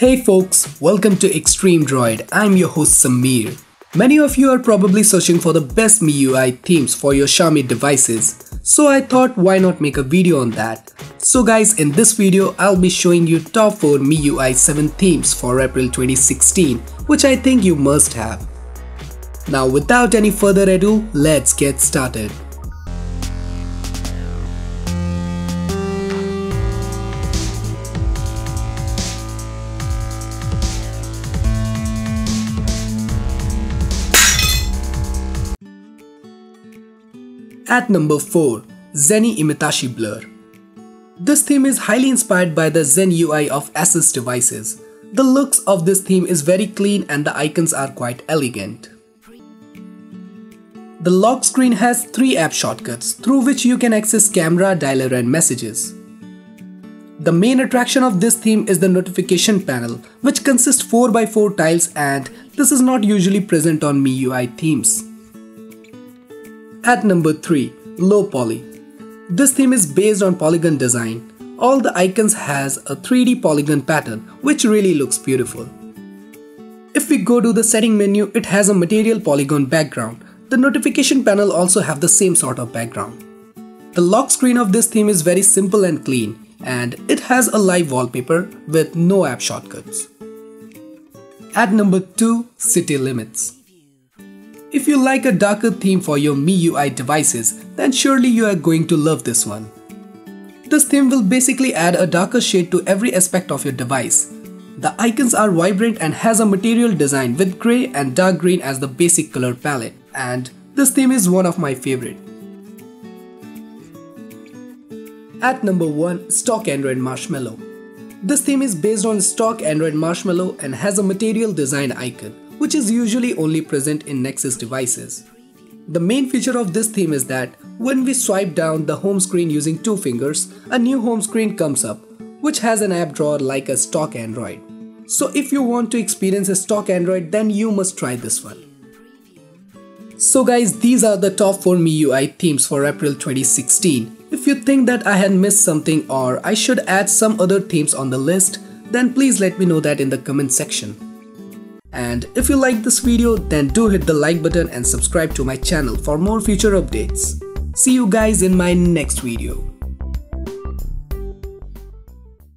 Hey folks, welcome to Xtream Droid. I'm your host Samir. Many of you are probably searching for the best MIUI themes for your Xiaomi devices. So I thought why not make a video on that. So guys, in this video I'll be showing you top 4 MIUI 7 themes for April 2016, which I think you must have. Now without any further ado, let's get started. At number 4, Zenny Imitashi Blur. This theme is highly inspired by the Zen UI of Asus devices. The looks of this theme is very clean and the icons are quite elegant. The lock screen has 3 app shortcuts through which you can access camera, dialer and messages. The main attraction of this theme is the notification panel which consists 4x4 tiles and this is not usually present on MIUI themes. At number 3, Low Poly. This theme is based on polygon design. All the icons has a 3D polygon pattern which really looks beautiful. If we go to the setting menu, it has a material polygon background. The notification panel also have the same sort of background. The lock screen of this theme is very simple and clean and it has a live wallpaper with no app shortcuts. At number 2, City Limits. If you like a darker theme for your MIUI devices, then surely you are going to love this one. This theme will basically add a darker shade to every aspect of your device. The icons are vibrant and has a material design with grey and dark green as the basic color palette and this theme is one of my favorite. At number 1, Stock Android Marshmallow. This theme is based on stock Android Marshmallow and has a material design icon which is usually only present in Nexus devices. The main feature of this theme is that when we swipe down the home screen using two fingers, a new home screen comes up, which has an app drawer like a stock Android. So if you want to experience a stock Android, then you must try this one. So guys, these are the top 4 MIUI themes for April 2016. If you think that I had missed something or I should add some other themes on the list, then please let me know that in the comment section. And if you like this video then do hit the like button and subscribe to my channel for more future updates. See you guys in my next video.